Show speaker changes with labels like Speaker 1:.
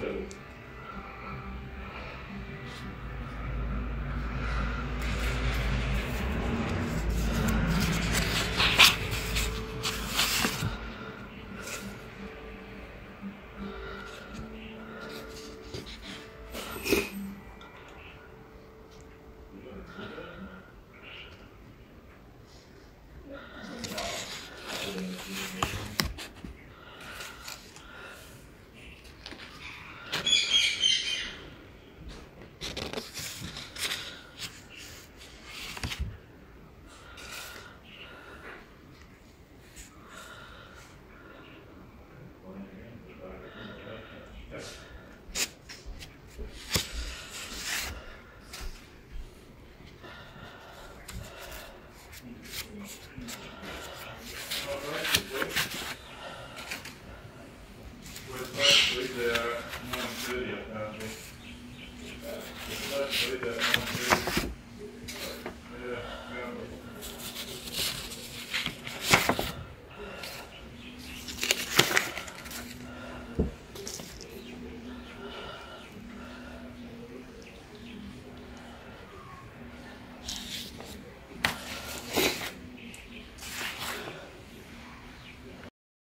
Speaker 1: So. with the